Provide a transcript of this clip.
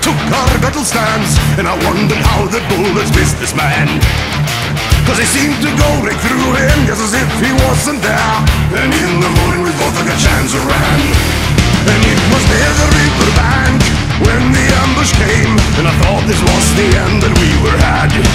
took our battle stance And I wondered how the bullets missed this man. Cause he seemed to go right through him Just as if he wasn't there. And in the morning we both took a chance to run, And it was near the river bank When the ambush came And I thought this was the end that we were had.